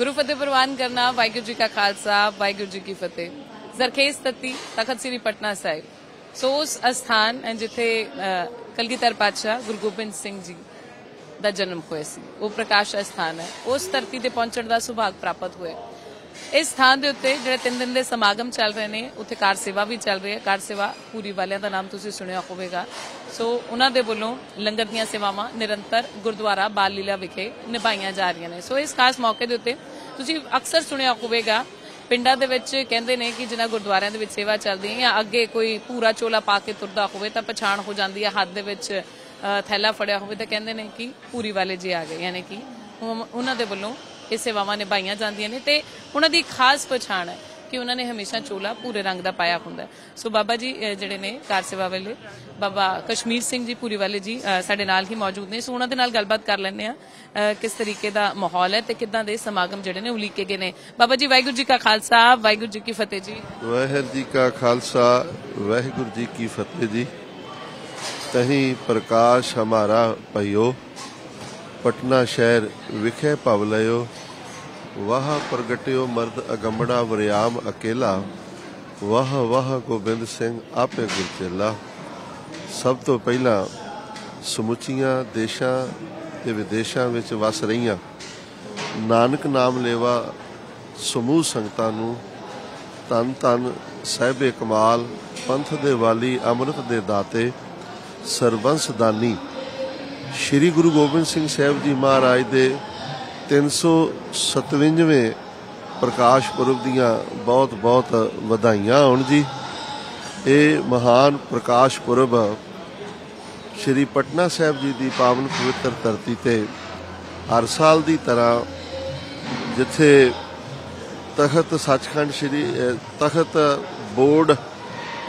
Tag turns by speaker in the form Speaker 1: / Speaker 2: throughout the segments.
Speaker 1: ਗੁਰੂ ਫਤਿਹ ਪ੍ਰਵਾਨ ਕਰਨਾ ਵਾਹਿਗੁਰੂ ਜੀ ਕਾ ਖਾਲਸਾ ਵਾਹਿਗੁਰੂ ਜੀ ਕੀ ਫਤਿਹ। ਜ਼ਰਖੇਜ਼ ਤਤੀ ਤਖਤ ਸ੍ਰੀ ਪਟਨਾ ਸਾਹਿਬ। ਸੋ ਉਸ ਅਸਥਾਨ ਹੈ ਜਿੱਥੇ ਅ, ਕਲਗੀਧਰ ਪਾਤਸ਼ਾਹ ਗੁਰੂ ਗੋਬਿੰਦ ਸਿੰਘ ਜੀ ਦਾ ਜਨਮ ਹੋਇਆ ਸੀ। ਉਹ ਪ੍ਰਕਾਸ਼ ਅਸਥਾਨ ਹੈ। ਉਸ ਧਰਤੀ ਤੇ ਪਹੁੰਚਣ ਦਾ ਸੁਭਾਗ ਪ੍ਰਾਪਤ ਹੋਇਆ। ਇਸ ਥਾਂ ਦੇ ਉੱਤੇ ਜਿਹੜੇ ਤਿੰਨ ਦਿਨ ਦੇ ਸਮਾਗਮ ਚੱਲ ਰਹੇ ਨੇ, ਉੱਥੇ ਕਾਰ ਸੇਵਾ ਵੀ ਚੱਲ ਰਹੀ ਹੈ। ਕਾਰ ਸੇਵਾ ਪੂਰੀ ਵਾਲਿਆਂ ਦਾ ਨਾਮ ਤੁਸੀਂ ਸੁਣਿਆ ਹੋਵੇਗਾ। ਸੋ ਉਹਨਾਂ ਦੇ ਵੱਲੋਂ ਲੰਗਰ ਦੀਆਂ ਸੇਵਾਵਾਂ ਨਿਰੰਤਰ ਗੁਰਦੁਆਰਾ ਬਾਲ ਲੀਲਾ ਵਿਖੇ ਨਿਭਾਈਆਂ ਜਾ ਰਹੀਆਂ ਨੇ। ਸੋ ਇਸ ਖਾਸ ਮੌਕੇ ਦੇ ਉੱਤੇ ਤੁਸੀਂ ਅਕਸਰ ਸੁਣਿਆ ਹੋਵੇਗਾ, ਪਿੰਡਾਂ ਦੇ ਵਿੱਚ ਕਹਿੰਦੇ ਨੇ ਕਿ ਜਿਨ੍ਹਾਂ ਗੁਰਦੁਆਰਿਆਂ ਦੇ ਵਿੱਚ ਸੇਵਾ ਚੱਲਦੀ ਹੈ ਜਾਂ ਅੱਗੇ ਕੋਈ ਪੂਰਾ ਚੋਲਾ ਪਾ ਕੇ ਤੁਰਦਾ ਹੋਵੇ ਤਾਂ ਪਛਾਣ ਹੋ ਜਾਂਦੀ ਹੈ, ਹੱਥ ਦੇ ਵਿੱਚ ਥੈਲਾ ਫੜਿਆ ਹੋਵੇ ਤਾਂ ਕਹਿੰਦੇ ਨੇ ਕਿ ਪੂਰੀ ਵਾਲੇ ਜੀ ਆ ਗਏ। ਯਾਨੀ ਕਿ ਉਹਨਾਂ ਦੇ ਵੱਲੋਂ ਇਹ ਸੇਵਾਵਾਂ ਨਿਭਾਈਆਂ ਜਾਂਦੀਆਂ ਨੇ ਤੇ ਉਹਨਾਂ ਦੀ ਖਾਸ ਪਛਾਣ ਹੈ ਕਿ ਉਹਨਾਂ ਨੇ ਹਮੇਸ਼ਾ ਚੋਲਾ ਪੂਰੇ ਰੰਗ ਦਾ ਪਾਇਆ ਹੁੰਦਾ ਸੋ ਬਾਬਾ ਜੀ ਜਿਹੜੇ ਨੇ ਕਾਰ ਸੇਵਾ ਵਾਲੇ, ਬਾਬਾ ਕਸ਼ਮੀਰ ਸਿੰਘ ਜੀ ਪੂਰੀ ਵਾਲੇ ਜੀ ਸਾਡੇ ਨਾਲ ਹੀ ਮੌਜੂਦ ਨੇ। ਸੋ ਉਹਨਾਂ ਦੇ ਨਾਲ ਗੱਲਬਾਤ ਕਰ ਲੈਂਦੇ ਆ ਕਿਸ ਤਰੀਕੇ ਦਾ ਮਾਹੌਲ ਹੈ ਤੇ ਕਿੱਦਾਂ ਦੇ ਸਮਾਗਮ ਜਿਹੜੇ ਨੇ ਉਲੀਕੇ ਗਏ ਨੇ। ਬਾਬਾ ਜੀ, ਵਾਹਿਗੁਰੂ ਜੀ ਕਾ ਖਾਲਸਾ, ਵਾਹਿਗੁਰੂ ਜੀ ਕੀ ਫਤਿਹ ਜੀ।
Speaker 2: ਵਾਹਿਗੁਰੂ ਜੀ ਕਾ ਖਾਲਸਾ, ਵਾਹਿਗੁਰੂ ਜੀ ਕੀ ਫਤਿਹ ਜੀ। ਤਹੀਂ ਪ੍ਰਕਾਸ਼ ਹਮਾਰਾ ਭਇਓ ਪਟਨਾ ਸ਼ਹਿਰ ਵਿਖੇ ਭਵ ਲਿਓ ਵਾਹ ਪ੍ਰਗਟਿਓ ਮਰਦ ਅਗੰਬੜਾ ਵਰਿਆਮ ਅਕੇਲਾ। ਵਾਹ ਵਾਹ ਗੋਬਿੰਦ ਸਿੰਘ ਆਪੇ ਗੁਰ ਸਭ ਤੋਂ ਪਹਿਲਾਂ ਸਮੁੱਚੀਆਂ ਦੇਸ਼ਾਂ ਤੇ ਵਿਦੇਸ਼ਾਂ ਵਿੱਚ ਵਸ ਰਹੀਆਂ। ਨਾਨਕ ਨਾਮ ਲੇਵਾ ਸਮੂਹ ਸੰਗਤਾਂ ਨੂੰ ਤਨ ਤਨ ਸਾਹਿਬੇ ਕਮਾਲ, ਪੰਥ ਦੇ ਵਾਲੀ ਅੰਮ੍ਰਿਤ ਦੇ ਦਾਤੇ ਸਰਬੰਸ ਦਾਨੀ ਸ੍ਰੀ ਗੁਰੂ ਗੋਬਿੰਦ ਸਿੰਘ ਸਾਹਿਬ ਜੀ ਮਹਾਰਾਜ ਦੇ 357ਵੇਂ ਪ੍ਰਕਾਸ਼ ਪੁਰਬ ਦੀਆਂ ਬਹੁਤ ਬਹੁਤ ਵਧਾਈਆਂ ਹੋਣ ਜੀ। ਇਹ ਮਹਾਨ ਪ੍ਰਕਾਸ਼ ਪੁਰਬ ਸ੍ਰੀ ਪਟਨਾ ਸਾਹਿਬ ਜੀ ਦੀ ਪਾਵਨ ਪਵਿੱਤਰ ਧਰਤੀ ਤੇ ਹਰ ਸਾਲ ਦੀ ਤਰ੍ਹਾਂ ਜਿੱਥੇ ਤਖਤ ਸੱਚਖੰਡ ਸ੍ਰੀ ਤਖਤ ਬੋਰਡ,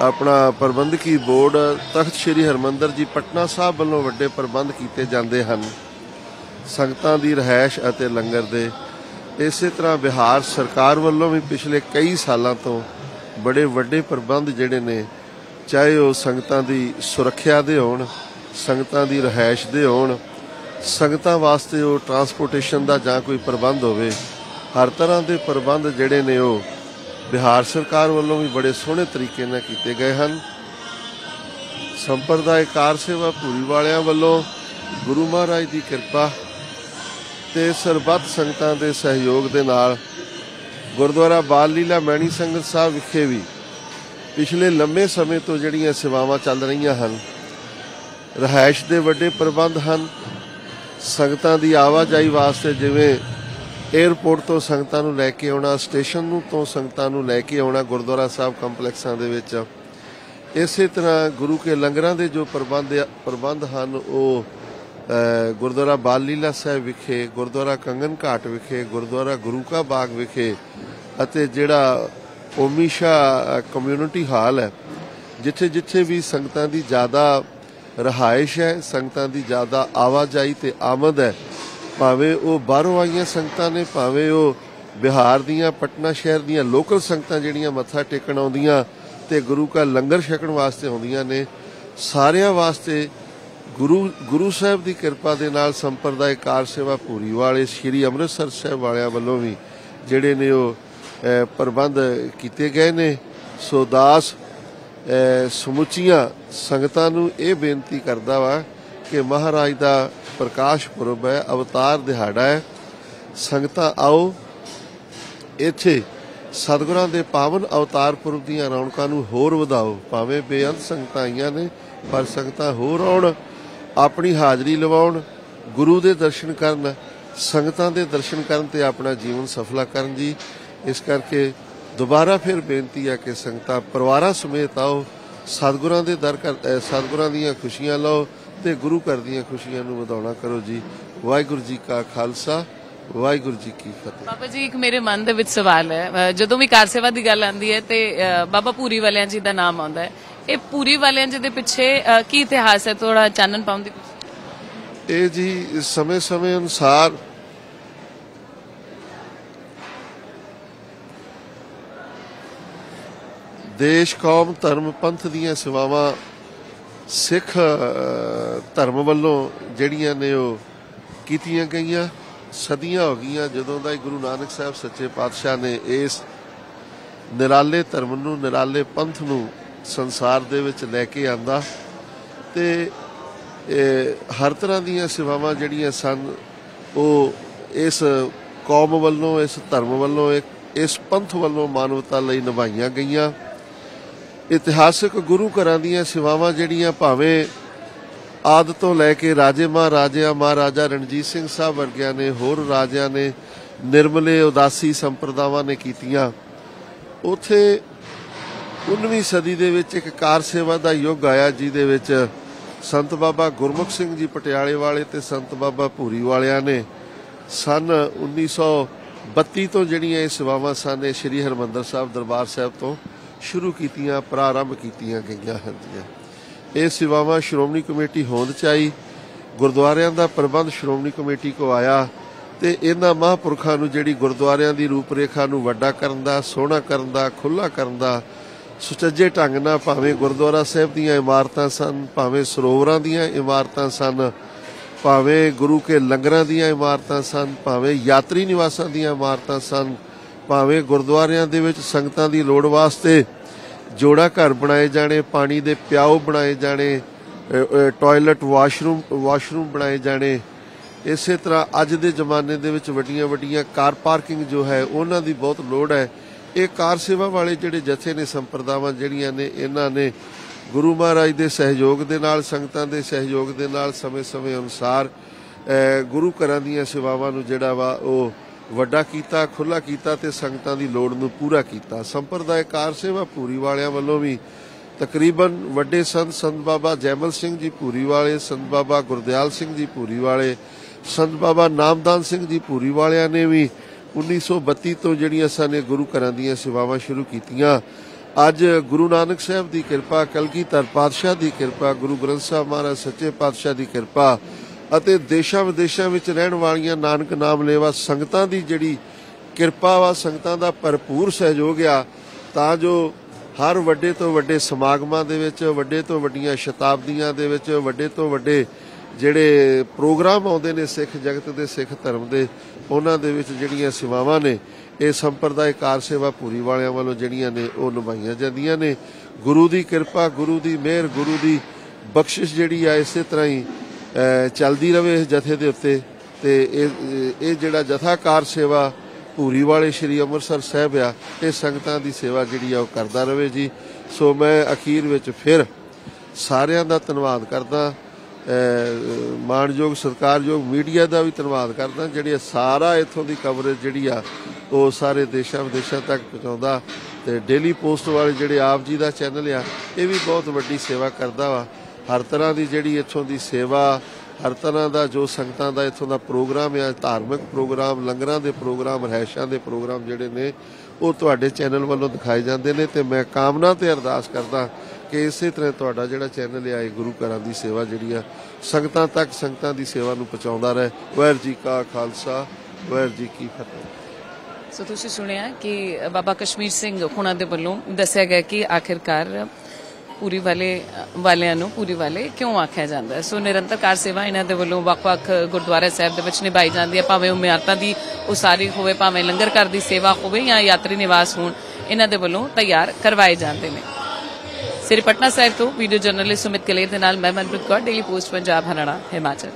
Speaker 2: ਆਪਣਾ ਪ੍ਰਬੰਧਕੀ ਬੋਰਡ, ਤਖਤ ਸ੍ਰੀ ਹਰਮੰਦਰ ਜੀ ਪਟਨਾ ਸਾਹਿਬ ਵੱਲੋਂ ਵੱਡੇ ਪ੍ਰਬੰਧ ਕੀਤੇ ਜਾਂਦੇ ਹਨ। ਸੰਗਤਾਂ ਦੀ ਰਹਿائش ਅਤੇ ਲੰਗਰ ਦੇ ਇਸੇ ਤਰ੍ਹਾਂ ਬਿਹਾਰ ਸਰਕਾਰ ਵੱਲੋਂ ਵੀ ਪਿਛਲੇ ਕਈ ਸਾਲਾਂ ਤੋਂ ਬੜੇ ਵੱਡੇ ਪ੍ਰਬੰਧ ਜਿਹੜੇ ਨੇ, ਚਾਹੇ ਉਹ ਸੰਗਤਾਂ ਦੀ ਸੁਰੱਖਿਆ ਦੇ ਹੋਣ, ਸੰਗਤਾਂ ਦੀ ਰਹਿائش ਦੇ ਹੋਣ, ਸੰਗਤਾਂ ਵਾਸਤੇ ਉਹ ਟਰਾਂਸਪੋਰਟੇਸ਼ਨ ਦਾ ਜਾਂ ਕੋਈ ਪ੍ਰਬੰਧ ਹੋਵੇ, ਹਰ ਤਰ੍ਹਾਂ ਦੇ ਪ੍ਰਬੰਧ ਜਿਹੜੇ ਨੇ ਉਹ ਬਿਹਾਰ ਸਰਕਾਰ ਵੱਲੋਂ ਵੀ ਬੜੇ ਸੋਹਣੇ ਤਰੀਕੇ ਨਾਲ ਕੀਤੇ ਗਏ ਹਨ। ਸੰਪਰਦਾਇਕ ਕਾਰ ਸੇਵਾ ਪੂਰੀ ਵਾਲਿਆਂ ਵੱਲੋਂ ਗੁਰੂ ਮਹਾਰਾਜ ਦੀ ਕਿਰਪਾ ਤੇ ਸਰਬੱਤ ਸੰਗਤਾਂ ਦੇ ਸਹਿਯੋਗ ਦੇ ਨਾਲ ਗੁਰਦੁਆਰਾ ਬਾਲ ਲੀਲਾ ਮੈਣੀ ਸੰਗਤ ਸਾਹਿਬ ਵਿਖੇ ਵੀ ਪਿਛਲੇ ਲੰਮੇ ਸਮੇਂ ਤੋਂ ਜਿਹੜੀਆਂ ਸੇਵਾਵਾਂ ਚੱਲ ਰਹੀਆਂ ਹਨ, ਰਹਾਇਸ਼ ਦੇ ਵੱਡੇ ਪ੍ਰਬੰਧ ਹਨ, ਸੰਗਤਾਂ ਦੀ ਆਵਾਜਾਈ ਵਾਸਤੇ ਜਿਵੇਂ 에어ਪੋਰਟ ਤੋਂ ਸੰਗਤਾਂ ਨੂੰ ਲੈ ਕੇ ਆਉਣਾ, ਸਟੇਸ਼ਨ ਨੂੰ ਤੋਂ ਸੰਗਤਾਂ ਨੂੰ ਲੈ ਕੇ ਆਉਣਾ ਗੁਰਦੁਆਰਾ ਸਾਹਿਬ ਕੰਪਲੈਕਸਾਂ ਦੇ ਵਿੱਚ, ਇਸੇ ਤਰ੍ਹਾਂ ਗੁਰੂ ਕੇ ਲੰਗਰਾਂ ਦੇ ਜੋ ਪ੍ਰਬੰਧ ਪ੍ਰਬੰਧ ਹਨ, ਉਹ ਗੁਰਦੁਆਰਾ ਬਾਲ ਲੀਲਾ ਸਾਹਿਬ ਵਿਖੇ, ਗੁਰਦੁਆਰਾ ਕੰਗਨ ਘਾਟ ਵਿਖੇ, ਗੁਰਦੁਆਰਾ ਗੁਰੂ ਕਾ ਬਾਗ ਵਿਖੇ ਅਤੇ ਜਿਹੜਾ ਓਮੀਸ਼ਾ ਕਮਿਊਨਿਟੀ ਹਾਲ ਹੈ, ਜਿੱਥੇ ਜਿੱਥੇ ਵੀ ਸੰਗਤਾਂ ਦੀ ਜ਼ਿਆਦਾ ਰਹਾਇਸ਼ ਹੈ, ਸੰਗਤਾਂ ਦੀ ਜ਼ਿਆਦਾ ਆਵਾਜਾਈ ਤੇ ਆਮਦ ਹੈ, ਭਾਵੇਂ ਉਹ ਬਾਹਰੋਂ ਆਈਆਂ ਸੰਗਤਾਂ ਨੇ, ਭਾਵੇਂ ਉਹ ਬਿਹਾਰ ਦੀਆਂ, ਪਟਨਾ ਸ਼ਹਿਰ ਦੀਆਂ ਲੋਕਲ ਸੰਗਤਾਂ ਜਿਹੜੀਆਂ ਮੱਥਾ ਟੇਕਣ ਆਉਂਦੀਆਂ ਤੇ ਗੁਰੂ ਕਾ ਲੰਗਰ ਛਕਣ ਵਾਸਤੇ ਆਉਂਦੀਆਂ ਨੇ, ਸਾਰਿਆਂ ਵਾਸਤੇ ਗੁਰੂ ਗੁਰੂ ਸਾਹਿਬ ਦੀ ਕਿਰਪਾ ਦੇ ਨਾਲ ਸੰਪਰਦਾਇ ਕਾਰ ਸੇਵਾ ਪੂਰੀ ਵਾਲੇ ਸ੍ਰੀ ਅੰਮ੍ਰਿਤਸਰ ਸਾਹਿਬ ਵਾਲਿਆਂ ਵੱਲੋਂ ਵੀ ਜਿਹੜੇ ਨੇ ਉਹ ਪ੍ਰਬੰਧ ਕੀਤੇ ਗਏ ਨੇ। ਸੋ ਦਾਸ ਸਮੁੱਚੀਆਂ ਸੰਗਤਾਂ ਨੂੰ ਇਹ ਬੇਨਤੀ ਕਰਦਾ ਵਾ ਕਿ ਮਹਾਰਾਜ ਦਾ ਪ੍ਰਕਾਸ਼ ਪੁਰਬ ਹੈ, ਅਵਤਾਰ ਦਿਹਾੜਾ ਹੈ। ਸੰਗਤਾਂ ਆਓ, ਇੱਥੇ ਸਤਿਗੁਰਾਂ ਦੇ ਪਾਵਨ ਅਵਤਾਰ ਪੁਰਬ ਦੀਆਂ ਰੌਣਕਾਂ ਨੂੰ ਹੋਰ ਵਧਾਓ। ਭਾਵੇਂ ਬੇਅੰਤ ਸੰਗਤਾਂ ਆਈਆਂ ਨੇ, ਪਰ ਸੰਗਤਾਂ ਹੋਰ ਆਉਣ। ਆਪਣੀ ਹਾਜ਼ਰੀ ਲਵਾਉਣ, ਗੁਰੂ ਦੇ ਦਰਸ਼ਨ ਕਰਨ, ਸੰਗਤਾਂ ਦੇ ਦਰਸ਼ਨ ਕਰਨ ਤੇ ਆਪਣਾ ਜੀਵਨ ਸਫਲਾ ਕਰਨ ਜੀ। ਇਸ ਕਰਕੇ ਦੁਬਾਰਾ ਫਿਰ ਬੇਨਤੀ ਆ ਕਿ ਸੰਗਤਾਂ ਪਰਿਵਾਰਾਂ ਸਮੇਤ ਆਓ, ਸਤਿਗੁਰਾਂ ਦੇ ਦਰ ਸਤਿਗੁਰਾਂ ਦੀਆਂ ਖੁਸ਼ੀਆਂ ਲਓ ਤੇ ਗੁਰੂ ਘਰ ਦੀਆਂ ਖੁਸ਼ੀਆਂ ਨੂੰ ਵਧਾਉਣਾ ਕਰੋ ਜੀ। ਵਾਹਿਗੁਰੂ ਜੀ ਕਾ ਖਾਲਸਾ, ਵਾਹਿਗੁਰੂ ਜੀ ਕੀ ਫਤਿਹ।
Speaker 1: ਬਾਬਾ ਜੀ, ਇੱਕ ਮੇਰੇ ਮਨ ਦੇ ਵਿੱਚ ਸਵਾਲ ਹੈ। ਜਦੋਂ ਵੀ ਕਾਰ ਸੇਵਾ ਦੀ ਗੱਲ ਆਉਂਦੀ ਹੈ ਤੇ ਬਾਬਾ ਪੂਰੀ ਵਾਲਿਆਂ ਜੀ ਦਾ ਨਾਮ ਆਉਂਦਾ ਹੈ। ਇਹ ਪੂਰੀ ਵਾਲਿਆਂ ਜੀ ਦੇ ਪਿੱਛੇ ਕੀ ਇਤਿਹਾਸ ਹੈ? ਥੋੜਾ ਚਾਨਣ ਪਾਉਣ ਦੀ ਕੋਸ਼ਿਸ਼।
Speaker 2: ਇਹ ਜੀ ਸਮੇਂ-ਸਮੇਂ ਅਨੁਸਾਰ ਦੇਸ਼, ਕੌਮ, ਧਰਮ, ਪੰਥ ਦੀਆਂ ਸੇਵਾਵਾਂ ਸਿੱਖ ਧਰਮ ਵੱਲੋਂ ਜਿਹੜੀਆਂ ਨੇ ਉਹ ਕੀਤੀਆਂ ਗਈਆਂ, ਸਦੀਆਂ ਹੋ ਗਈਆਂ, ਜਦੋਂ ਦਾ ਗੁਰੂ ਨਾਨਕ ਸਾਹਿਬ ਸੱਚੇ ਪਾਤਸ਼ਾਹ ਨੇ ਇਸ ਨਿਰਾਲੇ ਧਰਮ ਨੂੰ, ਨਿਰਾਲੇ ਪੰਥ ਨੂੰ ਸੰਸਾਰ ਦੇ ਵਿੱਚ ਲੈ ਕੇ ਆਂਦਾ ਤੇ ਹਰ ਤਰ੍ਹਾਂ ਦੀਆਂ ਸੇਵਾਵਾਂ ਜਿਹੜੀਆਂ ਸਨ, ਉਹ ਇਸ ਕੌਮ ਵੱਲੋਂ, ਇਸ ਧਰਮ ਵੱਲੋਂ ਇਸ ਪੰਥ ਵੱਲੋਂ ਮਾਨਵਤਾ ਲਈ ਨਿਭਾਈਆਂ ਗਈਆਂ। ਇਤਿਹਾਸਕ ਗੁਰੂ ਘਰਾਂ ਦੀਆਂ ਸੇਵਾਵਾਂ ਜਿਹੜੀਆਂ ਭਾਵੇਂ ਆਦ ਤੋਂ ਲੈ ਕੇ ਰਾਜੇ ਮਹਾਰਾਜਿਆਂ, ਮਹਾਰਾਜਾ ਰਣਜੀਤ ਸਿੰਘ ਸਾਹਿਬ ਵਰਗਿਆਂ ਨੇ, ਹੋਰ ਰਾਜਿਆਂ ਨੇ, ਨਿਰਮਲੇ ਉਦਾਸੀ ਸੰਪਰਦਾਵਾਂ ਨੇ ਕੀਤੀਆਂ। ਉਥੇ 19ਵੀਂ ਸਦੀ ਦੇ ਵਿੱਚ ਇੱਕ ਕਾਰ ਸੇਵਾ ਦਾ ਯੁੱਗ ਆਇਆ, ਜਿਹਦੇ ਵਿੱਚ ਸੰਤ ਬਾਬਾ ਗੁਰਮੁਖ ਸਿੰਘ ਜੀ ਪਟਿਆਲੇ ਵਾਲੇ ਤੇ ਸੰਤ ਬਾਬਾ ਭੂਰੀ ਵਾਲਿਆਂ ਨੇ ਸਨ 1932 ਤੋਂ ਜਿਹੜੀਆਂ ਇਹ ਸੇਵਾਵਾਂ ਸਨ, ਇਹ ਸ੍ਰੀ ਹਰਮੰਦਰ ਸਾਹਿਬ ਦਰਬਾਰ ਸਾਹਿਬ ਤੋਂ ਸ਼ੁਰੂ ਕੀਤੀਆਂ, ਪ੍ਰਾਰੰਭ ਕੀਤੀਆਂ ਗਈਆਂ ਹਨ ਇਹ ਸੇਵਾਵਾਂ ਸ਼੍ਰੋਮਣੀ ਕਮੇਟੀ ਹੋਂਦ ਚ ਆਈ, ਗੁਰਦੁਆਰਿਆਂ ਦਾ ਪ੍ਰਬੰਧ ਸ਼੍ਰੋਮਣੀ ਕਮੇਟੀ ਕੋ ਆਇਆ ਤੇ ਇਹਨਾਂ ਮਹਾਂਪੁਰਖਾਂ ਨੂੰ ਜਿਹੜੀ ਗੁਰਦੁਆਰਿਆਂ ਦੀ ਰੂਪਰੇਖਾ ਨੂੰ ਵੱਡਾ ਕਰਨ ਦਾ, ਸੋਹਣਾ ਕਰਨ ਦਾ ਖੁੱਲਾ ਕਰਨ ਦਾ ਸੁਚੱਜੇ ਢੰਗ ਨਾਲ ਭਾਵੇਂ ਗੁਰਦੁਆਰਾ ਸਾਹਿਬ ਦੀਆਂ ਇਮਾਰਤਾਂ ਸਨ ਭਾਵੇਂ ਸਰੋਵਰਾਂ ਦੀਆਂ ਇਮਾਰਤਾਂ ਸਨ ਭਾਵੇਂ ਗੁਰੂ ਕੇ ਲੰਗਰਾਂ ਦੀਆਂ ਇਮਾਰਤਾਂ ਸਨ ਭਾਵੇਂ ਯਾਤਰੀ ਨਿਵਾਸਾਂ ਦੀਆਂ ਇਮਾਰਤਾਂ ਸਨ ਭਾਵੇਂ ਗੁਰਦੁਆਰਿਆਂ ਦੇ ਵਿੱਚ ਸੰਗਤਾਂ ਦੀ ਲੋੜ ਵਾਸਤੇ ਜੋੜਾ ਘਰ ਬਣਾਏ ਜਾਣੇ ਪਾਣੀ ਦੇ ਪਿਆਉ ਬਣਾਏ ਜਾਣੇ ਅ, ਟਾਇਲਟ ਵਾਸ਼ਰੂਮ ਵਾਸ਼ਰੂਮ ਬਣਾਏ ਜਾਣੇ ਇਸੇ ਤਰ੍ਹਾਂ ਅੱਜ ਦੇ ਜ਼ਮਾਨੇ ਦੇ ਵਿੱਚ ਵੱਡੀਆਂ ਵੱਡੀਆਂ ਕਾਰ ਪਾਰਕਿੰਗ ਜੋ ਹੈ ਉਹਨਾਂ ਦੀ ਬਹੁਤ ਲੋੜ ਹੈ। ਇਹ ਕਾਰ ਸੇਵਾ ਵਾਲੇ ਜਿਹੜੇ ਜਥੇ ਨੇ ਸੰਪਰਦਾਵਾਂ ਜਿਹੜੀਆਂ ਨੇ, ਇਹਨਾਂ ਨੇ ਗੁਰੂ ਮਹਾਰਾਜ ਦੇ ਸਹਿਯੋਗ ਦੇ ਨਾਲ, ਸੰਗਤਾਂ ਦੇ ਸਹਿਯੋਗ ਦੇ ਨਾਲ ਸਮੇਂ-ਸਮੇਂ ਅਨੁਸਾਰ ਗੁਰੂ ਘਰਾਂ ਦੀਆਂ ਸੇਵਾਵਾਂ ਨੂੰ ਜਿਹੜਾ ਵਾ ਉਹ ਵੱਡਾ ਕੀਤਾ ਖੁੱਲਾ ਕੀਤਾ ਤੇ ਸੰਗਤਾਂ ਦੀ ਲੋੜ ਨੂੰ ਪੂਰਾ ਕੀਤਾ। ਸੰਪਰਦਾਇਕਾਰ ਸੇਵਾ ਪੂਰੀ ਵਾਲਿਆਂ ਵੱਲੋਂ ਵੀ ਤਕਰੀਬਨ ਵੱਡੇ ਸੰਤ ਸੰਤ ਬਾਬਾ ਜੈਮਲ ਸਿੰਘ ਜੀ ਪੂਰੀ ਵਾਲੇ, ਸੰਤ ਬਾਬਾ ਗੁਰਦਿਆਲ ਸਿੰਘ ਜੀ ਪੂਰੀ ਵਾਲੇ, ਸੰਤ ਬਾਬਾ ਨਾਮਦਾਨ ਸਿੰਘ ਜੀ ਪੂਰੀ ਵਾਲਿਆਂ ਨੇ ਵੀ 1932 ਤੋਂ ਜਿਹੜੀਆਂ ਸਨ ਗੁਰੂ ਘਰਾਂ ਦੀਆਂ ਸੇਵਾਵਾਂ ਸ਼ੁਰੂ ਕੀਤੀਆਂ। ਅੱਜ ਗੁਰੂ ਨਾਨਕ ਸਾਹਿਬ ਦੀ ਕਿਰਪਾ, ਕਲਗੀਧਰ ਪਾਤਸ਼ਾਹ ਦੀ ਕਿਰਪਾ, ਗੁਰੂ ਗ੍ਰੰਥ ਸਾਹਿਬ ਮਹਾਰਾਜ ਸੱਚੇ ਪਾਤਸ਼ਾਹ ਦੀ ਕਿਰਪਾ ਅਤੇ ਦੇਸ਼ਾਂ ਵਿਦੇਸ਼ਾਂ ਵਿੱਚ ਰਹਿਣ ਵਾਲੀਆਂ ਨਾਨਕ ਨਾਮ ਲੇਵਾ ਸੰਗਤਾਂ ਦੀ ਜਿਹੜੀ ਕਿਰਪਾ ਵਾ, ਸੰਗਤਾਂ ਦਾ ਭਰਪੂਰ ਸਹਿਯੋਗ ਆ, ਤਾਂ ਜੋ ਹਰ ਵੱਡੇ ਤੋਂ ਵੱਡੇ ਸਮਾਗਮਾਂ ਦੇ ਵਿੱਚ, ਵੱਡੇ ਤੋਂ ਵੱਡੀਆਂ ਸ਼ਤਾਬਦੀਆਂ ਦੇ ਵਿੱਚ, ਵੱਡੇ ਤੋਂ ਵੱਡੇ ਜਿਹੜੇ ਪ੍ਰੋਗਰਾਮ ਆਉਂਦੇ ਨੇ ਸਿੱਖ ਜਗਤ ਦੇ, ਸਿੱਖ ਧਰਮ ਦੇ, ਉਹਨਾਂ ਦੇ ਵਿੱਚ ਜਿਹੜੀਆਂ ਸੇਵਾਵਾਂ ਨੇ, ਇਹ ਸੰਪਰਦਾਇਕਾਰ ਸੇਵਾ ਪੂਰੀ ਵਾਲਿਆਂ ਵੱਲੋਂ ਜਿਹੜੀਆਂ ਨੇ, ਉਹ ਨਿਭਾਈਆਂ ਜਾਂਦੀਆਂ ਨੇ। ਗੁਰੂ ਦੀ ਕਿਰਪਾ, ਗੁਰੂ ਦੀ ਮਿਹਰ, ਗੁਰੂ ਦੀ ਬਖਸ਼ਿਸ਼ ਜਿਹੜੀ ਆ, ਇਸੇ ਤਰ੍ਹਾਂ ਹੀ ਚੱਲਦੀ ਰਵੇ ਇਸ ਜਥੇ ਦੇ ਉੱਤੇ। ਤੇ ਇਹ ਇਹ ਜਿਹੜਾ ਜਥਾਕਾਰ ਸੇਵਾ ਪੂਰੀ ਵਾਲੇ ਸ਼੍ਰੀ ਅੰਮ੍ਰਿਤਸਰ ਸਾਹਿਬ ਆ, ਇਹ ਸੰਗਤਾਂ ਦੀ ਸੇਵਾ ਜਿਹੜੀ ਆ, ਉਹ ਕਰਦਾ ਰਵੇ ਜੀ। ਸੋ ਮੈਂ ਅਖੀਰ ਵਿੱਚ ਫਿਰ ਸਾਰਿਆਂ ਦਾ ਧੰਨਵਾਦ ਕਰਦਾ। ਮਾਣਯੋਗ ਸਤਿਕਾਰਯੋਗ ਮੀਡੀਆ ਦਾ ਵੀ ਧੰਨਵਾਦ ਕਰਦਾ, ਜਿਹੜੀ ਸਾਰਾ ਇੱਥੋਂ ਦੀ ਕਵਰੇਜ ਜਿਹੜੀ ਆ, ਉਹ ਸਾਰੇ ਦੇਸ਼ਾਂ ਵਿਦੇਸ਼ਾਂ ਤੱਕ ਪਹੁੰਚਾਉਂਦਾ ਤੇ ਡੇਲੀ ਪੋਸਟ ਵਾਲੇ ਜਿਹੜੇ ਆਪ ਜੀ ਦਾ ਚੈਨਲ ਆ, ਇਹ ਵੀ ਬਹੁਤ ਵੱਡੀ ਸੇਵਾ ਕਰਦਾ ਵਾ। ਹਰ ਤਰ੍ਹਾਂ ਦੀ ਜਿਹੜੀ ਇੱਥੋਂ ਦੀ ਸੇਵਾ, ਹਰ ਤਰ੍ਹਾਂ ਦਾ ਜੋ ਸੰਗਤਾਂ ਦਾ ਇੱਥੋਂ ਦਾ ਪ੍ਰੋਗਰਾਮ ਆ, ਧਾਰਮਿਕ ਪ੍ਰੋਗਰਾਮ, ਲੰਗਰਾਂ ਦੇ ਪ੍ਰੋਗਰਾਮ ਰਹਿਸ਼ਾਂ ਦੇ ਪ੍ਰੋਗਰਾਮ ਜਿਹੜੇ ਨੇ, ਉਹ ਤੁਹਾਡੇ ਚੈਨਲ ਵੱਲੋਂ ਦਿਖਾਏ ਜਾਂਦੇ ਨੇ ਤੇ ਮੈਂ ਕਾਮਨਾ ਤੇ ਅਰਦਾਸ ਕਰਦਾ ਕਿ ਇਸੇ ਤਰ੍ਹਾਂ ਤੁਹਾਡਾ ਜਿਹੜਾ ਚੈਨਲ ਹੈ ਗੁਰੂ ਘਰਾਂ ਦੀ ਸੇਵਾ ਜਿਹੜੀ ਆ, ਸੰਗਤਾਂ ਤੱਕ ਸੰਗਤਾਂ ਦੀ ਸੇਵਾ ਨੂੰ ਪਹੁੰਚਾਉਂਦਾ ਰਹੇ। ਵਾਹਿਗੁਰੂ ਜੀ ਕਾ ਖਾਲਸਾ, ਵਾਹਿਗੁਰੂ ਜੀ ਕੀ ਫਤਿਹ।
Speaker 1: ਸੋ ਤੁਸੀਂ ਸੁਣਿਆ ਕਿ ਬਾਬਾ ਕਸ਼ਮੀਰ ਸਿੰਘ ਹੁਣਾਂ ਦੇ ਵੱਲੋਂ ਦੱਸਿਆ ਗਿਆ ਕਿ ਆਖਿਰਕਾਰ ਪੂਰੀ ਵਾਲੇ, ਵਾਲਿਆਂ ਨੂੰ ਪੂਰੀ ਵਾਲੇ ਕਿਉਂ ਆਖਿਆ ਜਾਂਦਾ ਹੈ? ਸੋ ਨਿਰੰਤਰ ਕਾਰ ਸੇਵਾ ਇਹਨਾਂ ਦੇ ਵੱਲੋਂ ਵੱਖ-ਵੱਖ ਗੁਰਦੁਆਰਾ ਸਾਹਿਬ ਦੇ ਵਿੱਚ ਨਿਭਾਈ ਜਾਂਦੀ ਹੈ। ਭਾਵੇਂ ਉਹ ਮਿਆਰਤਾਂ ਦੀ ਉਸਾਰੀ ਹੋਵੇ, ਭਾਵੇਂ ਲੰਗਰ ਘਰ ਦੀ ਸੇਵਾ ਹੋਵੇ ਜਾਂ ਯਾਤਰੀ ਨਿਵਾਸ ਹੋਣ, ਇਹਨਾਂ ਦੇ ਵੱਲੋਂ ਤਿਆਰ ਕਰਵਾਏ ਜਾਂਦੇ ਨੇ। ਸ੍ਰੀ ਪਟਨਾ ਸਾਹਿਬ ਤੋਂ ਵੀਡੀਓ ਜਰਨਲਿਸਟ ਸੁਮਿਤ ਕਲੇਰ ਦੇ ਨਾਲ ਮੈਂ ਮਨਪ੍ਰੀਤ ਕੌਰ ਡੇਲੀ ਪੋਸਟ ਪੰਜਾਬ, ਹਰਿਆਣਾ ਹਿਮਾਚਲ